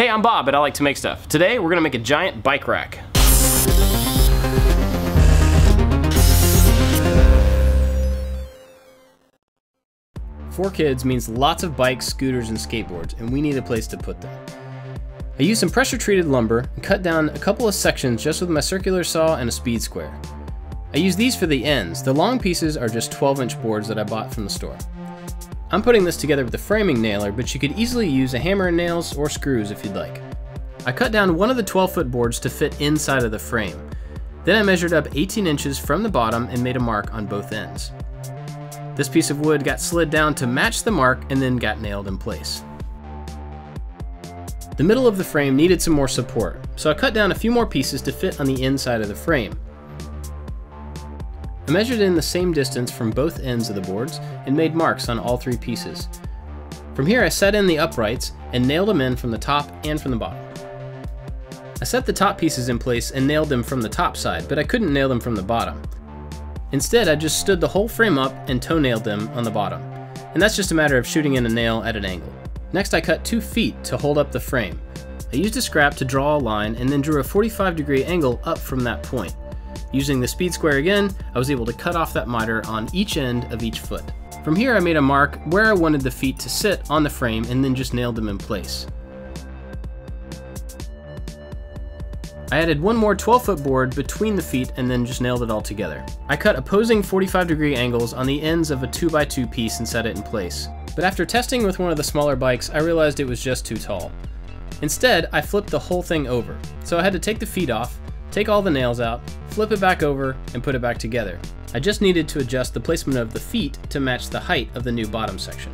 Hey, I'm Bob and I like to make stuff. Today we're gonna make a giant bike rack. Four kids means lots of bikes, scooters, and skateboards, and we need a place to put them. I used some pressure treated lumber and cut down a couple of sections just with my circular saw and a speed square. I use these for the ends. The long pieces are just 12 inch boards that I bought from the store. I'm putting this together with a framing nailer, but you could easily use a hammer and nails or screws if you'd like. I cut down one of the 12 foot boards to fit inside of the frame. Then I measured up 18 inches from the bottom and made a mark on both ends. This piece of wood got slid down to match the mark and then got nailed in place. The middle of the frame needed some more support, so I cut down a few more pieces to fit on the inside of the frame. I measured in the same distance from both ends of the boards and made marks on all three pieces. From here I set in the uprights and nailed them in from the top and from the bottom. I set the top pieces in place and nailed them from the top side, but I couldn't nail them from the bottom. Instead, I just stood the whole frame up and toe nailed them on the bottom. And that's just a matter of shooting in a nail at an angle. Next I cut two feet to hold up the frame. I used a scrap to draw a line and then drew a 45 degree angle up from that point. Using the speed square again, I was able to cut off that miter on each end of each foot. From here I made a mark where I wanted the feet to sit on the frame and then just nailed them in place. I added one more 12 foot board between the feet and then just nailed it all together. I cut opposing 45 degree angles on the ends of a 2x2 piece and set it in place. But after testing with one of the smaller bikes, I realized it was just too tall. Instead, I flipped the whole thing over. So I had to take the feet off, take all the nails out, flip it back over, and put it back together. I just needed to adjust the placement of the feet to match the height of the new bottom section.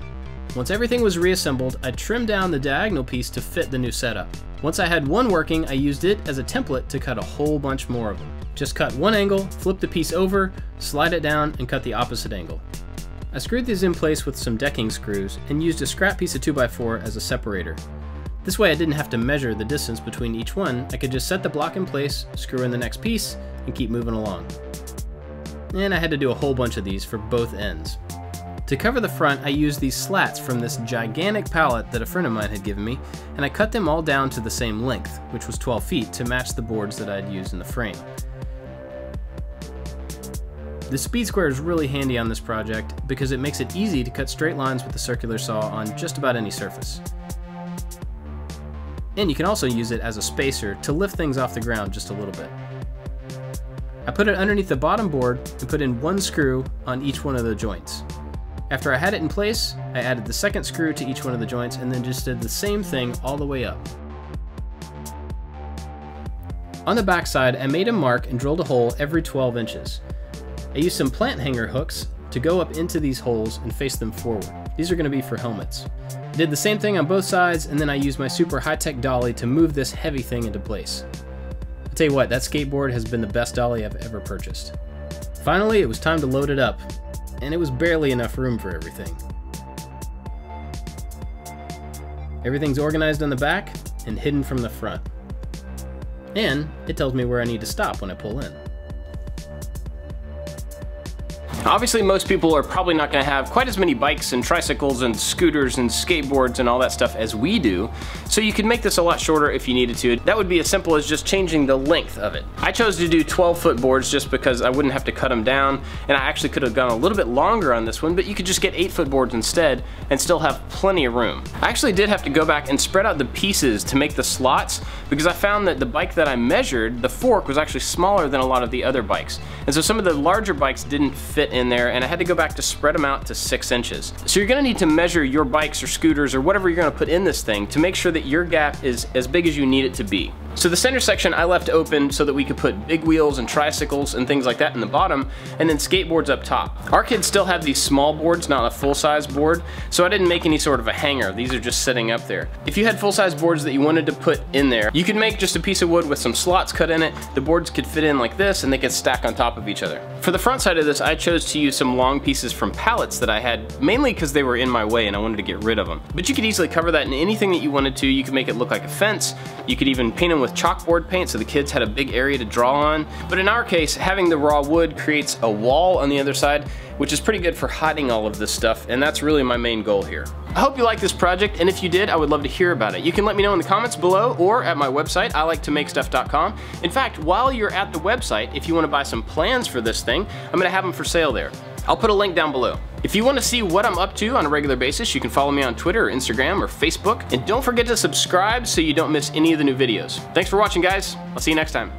Once everything was reassembled, I trimmed down the diagonal piece to fit the new setup. Once I had one working, I used it as a template to cut a whole bunch more of them. Just cut one angle, flip the piece over, slide it down, and cut the opposite angle. I screwed these in place with some decking screws and used a scrap piece of 2x4 as a separator. This way I didn't have to measure the distance between each one, I could just set the block in place, screw in the next piece, and keep moving along. And I had to do a whole bunch of these for both ends. To cover the front, I used these slats from this gigantic pallet that a friend of mine had given me, and I cut them all down to the same length, which was 12 feet, to match the boards that I'd used in the frame. The speed square is really handy on this project because it makes it easy to cut straight lines with the circular saw on just about any surface. And you can also use it as a spacer to lift things off the ground just a little bit. I put it underneath the bottom board and put in one screw on each one of the joints. After I had it in place, I added the second screw to each one of the joints and then just did the same thing all the way up. On the back side, I made a mark and drilled a hole every 12 inches. I used some plant hanger hooks to go up into these holes and face them forward. These are going to be for helmets. I did the same thing on both sides and then I used my super high-tech dolly to move this heavy thing into place. Tell you what, that skateboard has been the best dolly I've ever purchased. Finally, it was time to load it up, and it was barely enough room for everything. Everything's organized on the back and hidden from the front. And it tells me where I need to stop when I pull in. Obviously, most people are probably not gonna have quite as many bikes and tricycles and scooters and skateboards and all that stuff as we do, so you could make this a lot shorter if you needed to. That would be as simple as just changing the length of it. I chose to do 12 foot boards just because I wouldn't have to cut them down, and I actually could have gone a little bit longer on this one, but you could just get 8 foot boards instead and still have plenty of room. I actually did have to go back and spread out the pieces to make the slots because I found that the bike that I measured, the fork was actually smaller than a lot of the other bikes. And so some of the larger bikes didn't fit in there and I had to go back to spread them out to six inches. So you're gonna need to measure your bikes or scooters or whatever you're gonna put in this thing to make sure that your gap is as big as you need it to be. So the center section I left open so that we could put big wheels and tricycles and things like that in the bottom, and then skateboards up top. Our kids still have these small boards, not a full-size board, so I didn't make any sort of a hanger. These are just sitting up there. If you had full-size boards that you wanted to put in there, you could make just a piece of wood with some slots cut in it. The boards could fit in like this, and they could stack on top of each other. For the front side of this, I chose to use some long pieces from pallets that I had, mainly because they were in my way and I wanted to get rid of them. But you could easily cover that in anything that you wanted to. You could make it look like a fence. You could even paint them with chalkboard paint so the kids had a big area to draw on. But in our case, having the raw wood creates a wall on the other side, which is pretty good for hiding all of this stuff, and that's really my main goal here. I hope you liked this project, and if you did, I would love to hear about it. You can let me know in the comments below or at my website, I like to make stuff.com. In fact, while you're at the website, if you want to buy some plans for this thing, I'm gonna have them for sale there. I'll put a link down below. If you want to see what I'm up to on a regular basis, you can follow me on Twitter or Instagram or Facebook. And don't forget to subscribe so you don't miss any of the new videos. Thanks for watching, guys. I'll see you next time.